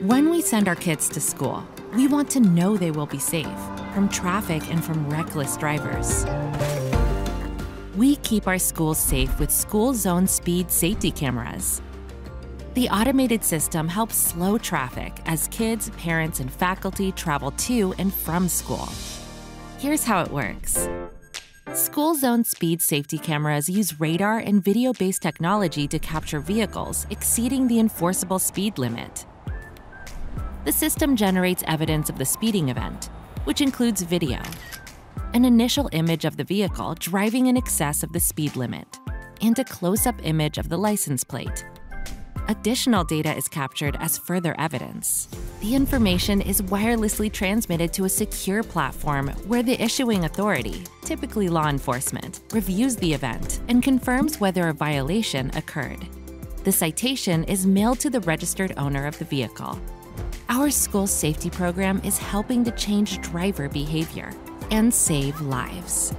When we send our kids to school, we want to know they will be safe from traffic and from reckless drivers. We keep our schools safe with school zone speed safety cameras. The automated system helps slow traffic as kids, parents, and faculty travel to and from school. Here's how it works. School zone speed safety cameras use radar and video based technology to capture vehicles exceeding the enforceable speed limit. The system generates evidence of the speeding event, which includes video, an initial image of the vehicle driving in excess of the speed limit, and a close up image of the license plate. Additional data is captured as further evidence. The information is wirelessly transmitted to a secure platform where the issuing authority, typically law enforcement, reviews the event and confirms whether a violation occurred. The citation is mailed to the registered owner of the vehicle. Our school safety program is helping to change driver behavior and save lives.